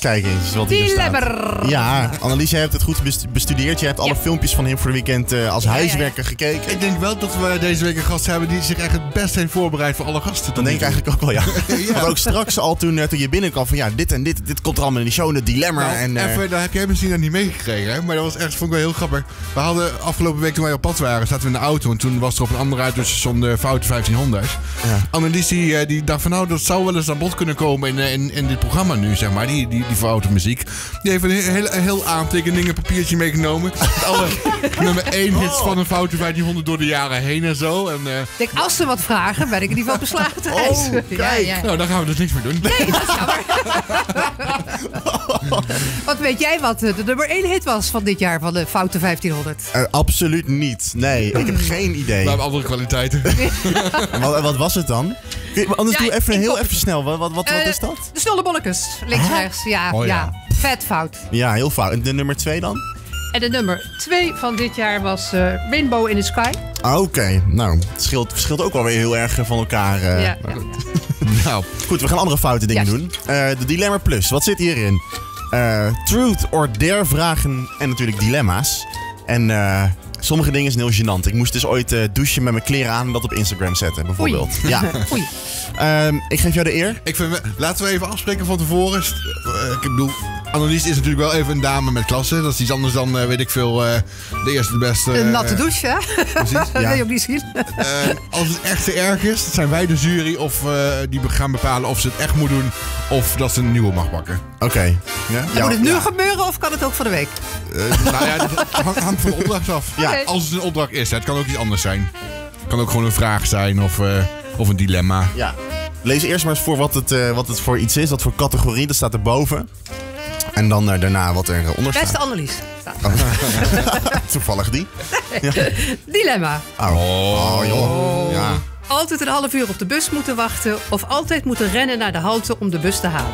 Kijk eens wat Die. Ja, Annelies, jij hebt het goed best- bestudeerd. Je hebt alle Ja. filmpjes van hem voor de weekend eh, als Ja, ja, ja. huiswerker gekeken. Ik denk wel dat we deze week een gast hebben die zich echt het best heeft voorbereid voor alle gasten. Dan denk ik eigenlijk ook wel, ja. Ja. Want ook straks al toen, eh, toen je binnenkwam van ja, dit en dit, dit komt er allemaal in die show, het dilemma. Nou, en, eh, even, daar heb jij misschien nog niet meegekregen, hè? maar dat was echt, vond ik wel heel grappig. We hadden afgelopen week toen wij op pad waren, zaten we in de auto en toen was er op een andere uitstation de foute 1500. Ja. Annelies die, die dacht van nou, dat zou wel eens aan bod kunnen komen in, in, in dit programma nu, zeg maar, die, die, die foute muziek. Die heeft een heel, heel, aantekeningen papiertje meegenomen. Met alle nummer 1 hits van een foute 1500 door de jaren heen en zo. En, eh, denk, als ze wat vragen, ben ik in ieder geval beslagen. Oh, kijk. ja. nou, daar gaan we dus niks meer doen. Nee, dat is jammer. wat weet jij wat eh, de nummer 1 hit was van dit jaar van de Foute 1500? eh, absoluut niet. Nee, ik heb geen idee. We hebben andere kwaliteiten. En wat, wat was het dan? Kun je- Anders Ja, doe even ik heel kom- even snel. Wat, wat, wat, wat Eh, is dat? De snolle bolletjes. Links, rechts. Ja, Oh, ja. ja. Vet fout. Ja, heel fout. En de nummer twee dan? En de nummer 2 van dit jaar was eh, Rainbow in the Sky. Ah, Oké, nou, het scheelt, verschilt ook wel weer heel erg van elkaar. eh. ja, ja, ja. nou, Goed, we gaan andere foute dingen Juist. doen. Eh, de Dilemma Plus, wat zit hierin? Eh, truth or dare vragen en natuurlijk dilemma's. En eh, sommige dingen zijn heel gênant. Ik moest dus ooit eh, douchen met mijn kleren aan en dat op Instagram zetten, bijvoorbeeld. Ja. Oei. Ehm, ik geef jou de eer. Ik vind, laten we even afspreken van tevoren. Ik bedoel, Annelies is natuurlijk wel even een dame met klasse. Dat is iets anders dan, eh, weet ik veel, eh, de eerste, de beste. Een natte eh, douche, hè? Precies. Dat ja. wil je ook niet zien. Eh, als het echt te erg is, zijn wij de jury of eh, die gaan bepalen of ze het echt moet doen of dat ze een nieuwe mag bakken. Oké. Ja? Ja, Moet het nu ja. gebeuren of kan het ook van de week? Nou ja, dat hangt, hangt van de opdracht af. Als het een opdracht is, hè, het kan ook iets anders zijn. Het kan ook gewoon een vraag zijn of, eh, of een dilemma. Ja. Lees eerst maar eens voor wat het, eh, wat het voor iets is, wat voor categorie. Dat staat erboven. En dan daarna wat er onder Beste. Annelies. staat. Toevallig die. Dilemma. Oh, oh joh. Ja. Altijd een half uur op de bus moeten wachten of altijd moeten rennen naar de halte om de bus te halen.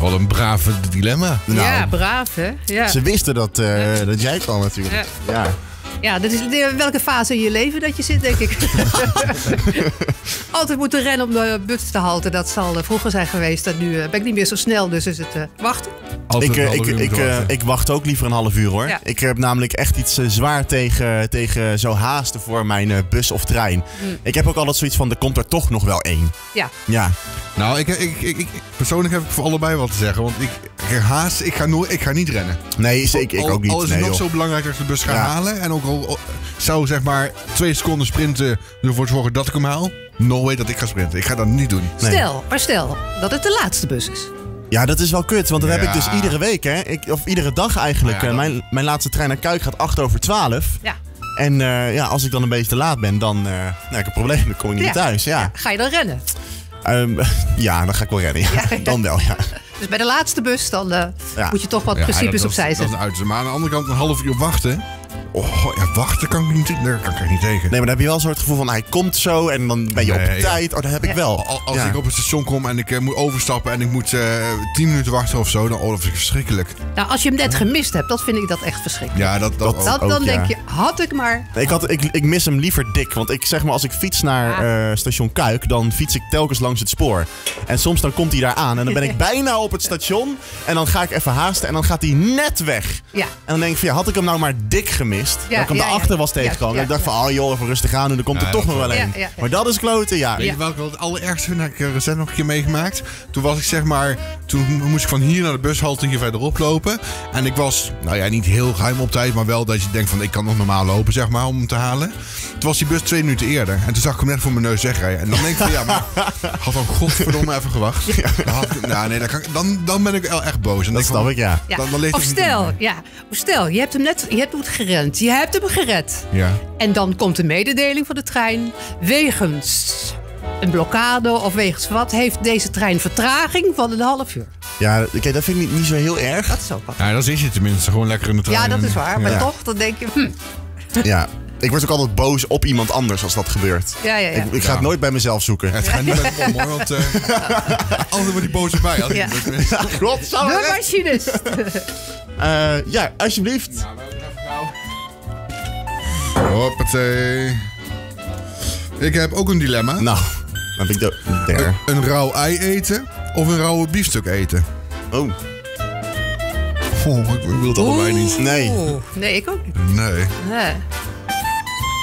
Wat een brave dilemma. Nou, Ja, braaf hè? Ja. Ze wisten dat, eh, dat jij kwam natuurlijk. Ja. Ja, dat is welke fase in je leven dat je zit, denk ik. Altijd moeten rennen om de bus te halen. Dat zal eh, vroeger zijn geweest. En nu eh, ben ik niet meer zo snel, dus is het eh, wachten. Ik, ik, ik, eh, ik wacht ook liever een half uur hoor. Ja. Ik heb namelijk echt iets zwaar tegen, tegen zo haasten voor mijn bus of trein. Mm. Ik heb ook altijd zoiets van, er komt er toch nog wel één. Ja, Ja, Nou, ik, ik, ik, ik- persoonlijk heb ik voor allebei wat te zeggen. Want ik, ik haast, ik ga, nooit, ik ga niet rennen. nee, is- ik, ik al, ook niet. Al is het nee, nog joh. zo belangrijk dat ik de bus ga Ja. halen. En ook al zou zeg maar twee seconden sprinten ervoor zorgen dat ik hem haal. Dat ik ga sprinten. Ik ga dat niet doen. Nee. stel, maar stel dat het de laatste bus is. Ja, dat is wel kut, want dat heb ik dus iedere week, hè. Ik, of iedere dag eigenlijk. Ja, Eh, dan- mijn, mijn laatste trein naar Kuik gaat 8 over 12. Ja. En eh, ja, als ik dan een beetje te laat ben, dan eh, nou, heb ik een probleem. Dan kom ik niet Ja. thuis, ja. Ga je dan rennen? Ehm, ja, dan ga ik wel rennen. Ja. Ja. Dan wel, ja. Dus bij de laatste bus, dan Ja. moet je toch wat Ja, principes opzij is- Dat is zetten. een uiterste. Maar aan de andere kant een half uur wachten. Oh, ja, wachten kan ik niet, daar kan ik niet tegen. Nee, maar dan heb je wel zo'n soort gevoel van hij komt zo en dan ben je op tijd. Oh, dat heb ik wel. Al- Als Ja. ik op het station kom en ik eh, moet overstappen en ik moet eh, tien minuten wachten of zo, dan oh, dat vind ik verschrikkelijk. Nou, als je hem net gemist hebt, dat vind ik dat echt verschrikkelijk. Ja, dat, dat, Dat- Dan, ook, dan ja. denk je, had ik maar... Nee, Ik, had, ik, ik mis hem liever dik. Want ik zeg maar, als ik fiets naar eh, station Kuik, dan fiets ik telkens langs het spoor. En soms dan komt hij daar aan en dan ben ik bijna op het station. En dan ga ik even haasten en dan gaat hij net weg. Ja. En dan denk ik van ja, had ik hem nou maar dik gemist. Ja, dat ik hem ja, ja. daarachter was tegengekomen. Ik dacht ja, van, oh joh, even rustig aan en dan komt Ja, er toch nog wel een. Ja, ja, ja. Maar dat is kloten, ja. Weet je welke wel het allerergste vind? Dat heb ik eh, recent nog een keer meegemaakt. Toen was ik zeg maar... Toen moest ik van hier naar de bushalte hier verderop lopen. En ik was, nou ja, niet heel ruim op tijd. Maar wel dat je denkt van, ik kan nog normaal lopen, zeg maar, om hem te halen. Toen was die bus twee minuten eerder. En toen zag ik hem net voor mijn neus wegrijden. En dan denk ik van, ja, maar... Had dan godverdomme even gewacht. Dan, had nou, nee, dan, kan, dan, dan ben ik wel echt boos. En Dat snap ik, ja. Dan- dan of stel, ja, of stel, je hebt hem net je hebt hem gerend. Je hebt hem gered. Ja. En dan komt de mededeling van de trein. Wegens een blokkade of wegens wat heeft deze trein vertraging van een half uur. Ja, oké, dat vind ik niet, niet zo heel erg. Dat is ook wat. Ja, dan zit je tenminste gewoon lekker in de trein. Ja, dat is waar. Maar Ja. toch, dan denk je... Hm, Ja. Ik word ook altijd boos op iemand anders als dat gebeurt. ja, ja, ja. Ik, ik ga het nooit bij mezelf zoeken. Het gaat niet met me om hoor, want eh altijd wordt die boos erbij. Als ik Ja. Godsamme. De machinist. Eh, ja, alsjeblieft. Hoppatee. Ik heb ook een dilemma. Nou, dan ben ik de. Een rauw ei eten of een rauwe biefstuk eten? Oh. Oh, ik wil het allebei niet. Nee. Nee, ik ook niet. Nee. Nee.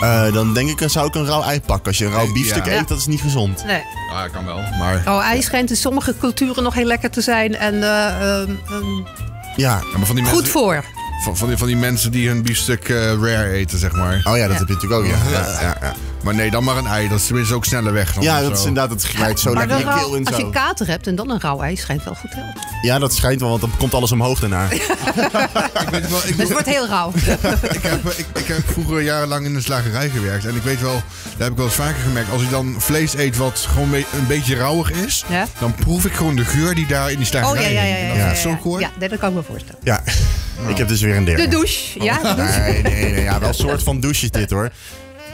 Eh, dan denk ik, zou ik een rauw ei pakken. Als je een rauw Nee, biefstuk ja. eet, dat is niet gezond. nee. Ja, kan wel. Maar, Oh, ijs schijnt in sommige culturen nog heel lekker te zijn. En eh, ehm, ehm, Ja. Ja, maar van die goed mensen, voor. Van, van, die, van die mensen die hun biefstuk eh, rare eten, zeg maar. Oh ja, dat Ja. heb je natuurlijk ook, ja. Ja, ja, ja. Maar nee, dan maar een ei. Dat is tenminste ook sneller weg. dan Ja, dat is inderdaad, dat glijdt zo lekker je keel in als je kater hebt en dan een rauw ijs schijnt wel goed te helpen. Ja, dat schijnt wel, want dan komt alles omhoog daarna. Ik weet wel, ik, Dus het wordt heel rauw. ik, heb, ik, ik heb vroeger jarenlang in de slagerij gewerkt. En ik weet wel, daar heb ik wel eens vaker gemerkt. Als ik dan vlees eet wat gewoon een be- een beetje rauwig is. Ja? Dan proef ik gewoon de geur die daar in die Oh slagerij ja, ja, ja. ja, ja, ja, zo ja. Ja, dat kan ik me voorstellen. Ja, ik heb dus weer een derde. De douche. Ja, de douche. Nee, nee, nee. Ja, wel een soort van douche is dit hoor.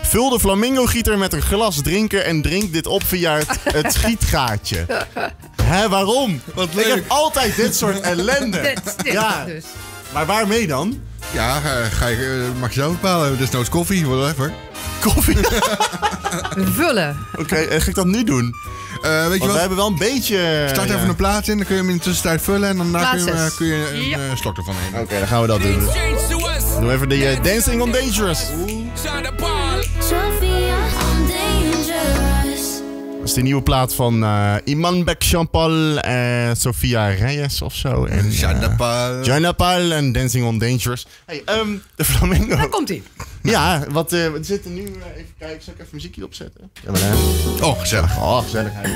Vul de flamingo-gieter met een glas drinken en drink dit op via het, schietgaatje. Hè, waarom? Wat Ik leuk. heb altijd dit soort ellende. Dit, dit Ja, dus. maar waarmee dan? Ja, eh, ga je, eh, mag je zelf bepalen. Desnoods koffie, whatever. Koffie. Vullen. Oké, en ga ik dat nu doen? Eh, weet je Want we wat? hebben wel een beetje... Start ja. even een plaat in, dan kun je hem in de tussentijd vullen. En daarna Plaat kun je, eh, kun je een Ja. eh, slok ervan nemen. Oké, dan gaan we dat doen. Doe even de eh, Dancing on dangerous. Dat is de nieuwe plaat van eh, Iman Bek Champal en Sofia Reyes of zo. En, eh, Shadapa. Joanna Paul en Dancing on Dangerous. Hey, ehm, de Flamingo. Daar komt ie. Ja, wat eh, we zitten nu... eh, even kijken, zal ik even muziekje opzetten? Ja, maar. Oh, gezellig. Oh, gezelligheid.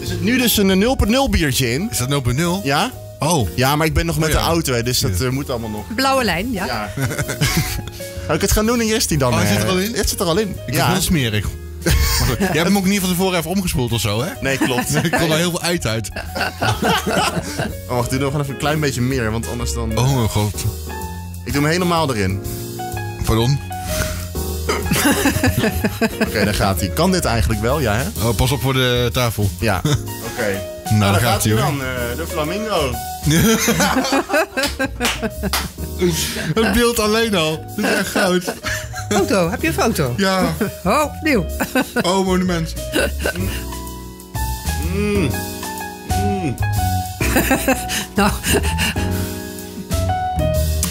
Er zit nu dus een eh, 0.0 biertje in. Is dat 0.0? Ja? Oh. Ja, maar ik ben nog met Oh, ja. de auto, hè, dus dat eh, moet allemaal nog. Blauwe lijn, ja. Ja. Zou ik het gaan doen en Jesti dan? Oh, het zit eh, er al in? Het zit er al in. Ik ja. het heel smerig. Maar goed, Jij hebt hem ook niet van tevoren even omgespoeld of zo, hè? Nee, klopt. Ik kon er heel veel uit uit. Oh, wacht, doe nog even een klein beetje meer, want anders dan... Oh mijn god. Ik doe hem helemaal erin. Pardon? Oké, daar gaat hij. Kan dit eigenlijk wel? Ja, hè? Oh, pas op voor de tafel. Ja. Oké. Nou, daar daar gaat hij hij hoor. dan, eh, de flamingo. Het beeld alleen al. Dit is echt goud. Foto, heb je een foto? Ja. Oh, nieuw. Oh, monument. Nou,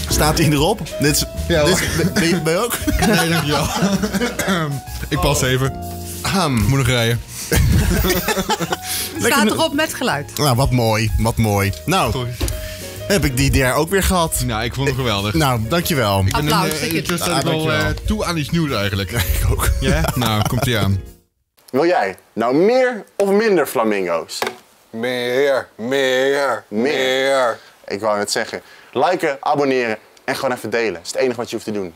Staat hij erop? Dit is... Ja, dit is ben, je, ook? Nee, dankjewel. Ik pas even. Ahem. Moet nog rijden. staat erop met geluid. Nou, wat mooi. Wat mooi. Nou, heb ik die der ook weer gehad. Nou, ik vond het geweldig. Nou, dankjewel. Ik ben Applaus, uh, Ah, ik wel dankjewel. eh, toe aan iets nieuws eigenlijk. Ik ook. Ja? Nou, komt ie aan. Wil jij nou meer of minder flamingo's? Meer, meer, Meer. Ik wou net zeggen. Liken, abonneren en gewoon even delen. Dat is het enige wat je hoeft te doen.